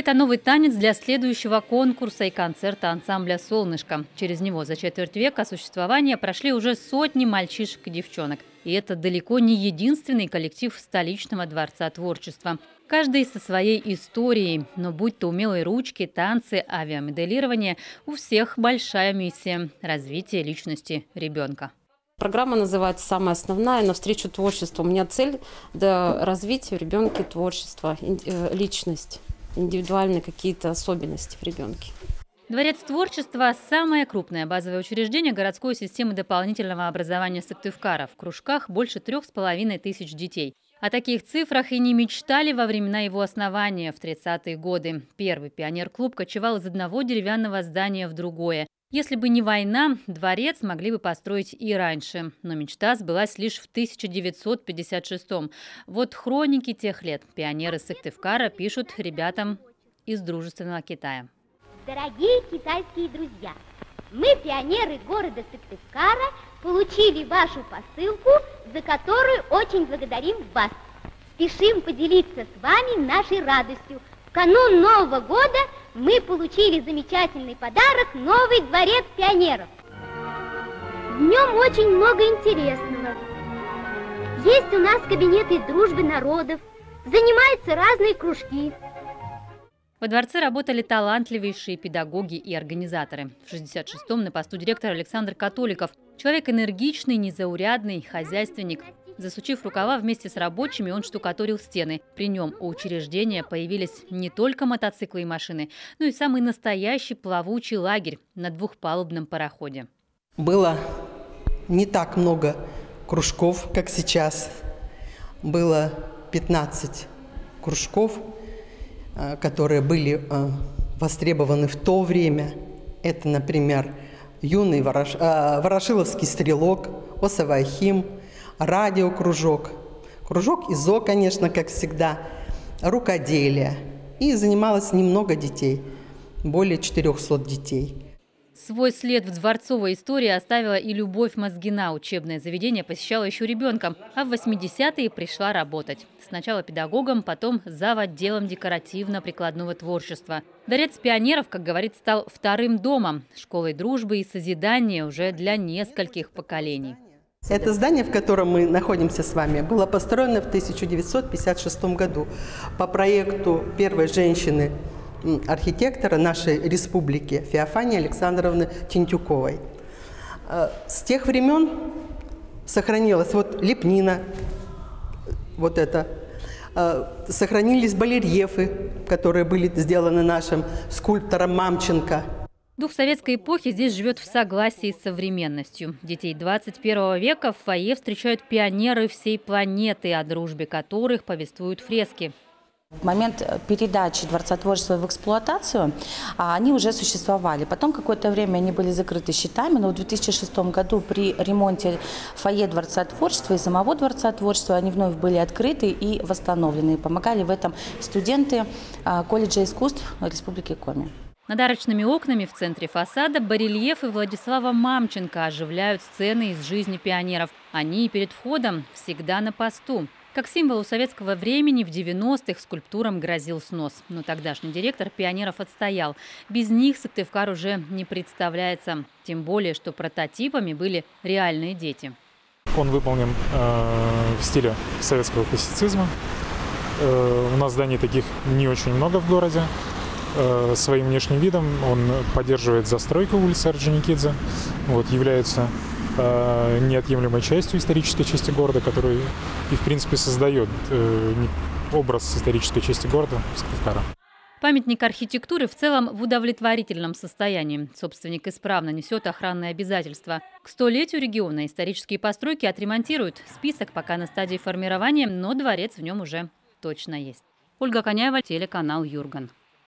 Это новый танец для следующего конкурса и концерта ансамбля «Солнышко». Через него за четверть века существования прошли уже сотни мальчишек и девчонок. И это далеко не единственный коллектив столичного дворца творчества. Каждый со своей историей, но будь то умелые ручки, танцы, авиамоделирование, у всех большая миссия – развитие личности ребенка. Программа называется «Самая основная. Навстречу творчеству». У меня цель – развитие в ребенке творчества, э, личность, индивидуальные какие-то особенности в ребенке. Дворец творчества – самое крупное базовое учреждение городской системы дополнительного образования Сыктывкара. В кружках больше трех с половиной тысяч детей. О таких цифрах и не мечтали во времена его основания в 30-е годы. Первый пионер-клуб кочевал из одного деревянного здания в другое. Если бы не война, дворец могли бы построить и раньше. Но мечта сбылась лишь в 1956 -м. Вот хроники тех лет пионеры Сыктывкара пишут ребятам из дружественного Китая. Дорогие китайские друзья, мы, пионеры города Сыктывкара, получили вашу посылку, за которую очень благодарим вас. Спешим поделиться с вами нашей радостью. В канун Нового года мы получили замечательный подарок – новый дворец пионеров. В нем очень много интересного. Есть у нас кабинеты дружбы народов, занимаются разные кружки – во дворце работали талантливейшие педагоги и организаторы. В 66-м на посту директора Александр Католиков. Человек энергичный, незаурядный, хозяйственник. Засучив рукава вместе с рабочими, он штукатурил стены. При нем у учреждения появились не только мотоциклы и машины, но и самый настоящий плавучий лагерь на двухпалубном пароходе. Было не так много кружков, как сейчас. Было 15 кружков – Э, которые были э, востребованы в то время. Это, например, юный Ворош... Э, Ворошиловский стрелок, Осавахим, радиокружок, кружок ИЗО, конечно, как всегда, рукоделие. И занималось немного детей, более 400 детей. Свой след в дворцовой истории оставила и Любовь Мозгина. Учебное заведение посещала еще ребенком, а в 80-е пришла работать. Сначала педагогом, потом зав. отделом декоративно-прикладного творчества. Дворец пионеров, как говорит, стал вторым домом, школой дружбы и созидания уже для нескольких поколений. Это здание, в котором мы находимся с вами, было построено в 1956 году по проекту первой женщины архитектора нашей республики Феофании Александровны Тинтюковой. Э, с тех времен сохранилась вот лепнина, вот это, э, сохранились барельефы, которые были сделаны нашим скульптором Мамченко. Дух советской эпохи здесь живет в согласии с современностью. Детей 21 века в фойе встречают пионеры всей планеты, о дружбе которых повествуют фрески. В момент передачи Дворца творчества в эксплуатацию а, они уже существовали. Потом какое-то время они были закрыты счетами, но в 2006 году при ремонте фойе Дворца творчества и самого Дворца творчества они вновь были открыты и восстановлены. Помогали в этом студенты а, колледжа искусств Республики Коми. Над арочными окнами в центре фасада барельефы Владислава Мамченко оживляют сцены из жизни пионеров. Они перед входом всегда на посту. Как символу советского времени в 90-х скульптурам грозил снос. Но тогдашний директор пионеров отстоял. Без них Сыктывкар уже не представляется. Тем более, что прототипами были реальные дети. Он выполнен э, в стиле советского классицизма. Э, у нас зданий таких не очень много в городе. Э, своим внешним видом он поддерживает застройку улицы Орджоникидзе. Вот, является Э, неотъемлемой частью исторической части города, который и, в принципе, создает э, образ исторической части города Сыктывкара. Памятник архитектуры в целом в удовлетворительном состоянии. Собственник исправно несет охранные обязательства. К столетию региона исторические постройки отремонтируют. Список пока на стадии формирования, но дворец в нем уже точно есть. Ольга Коняева, телеканал «Юрган».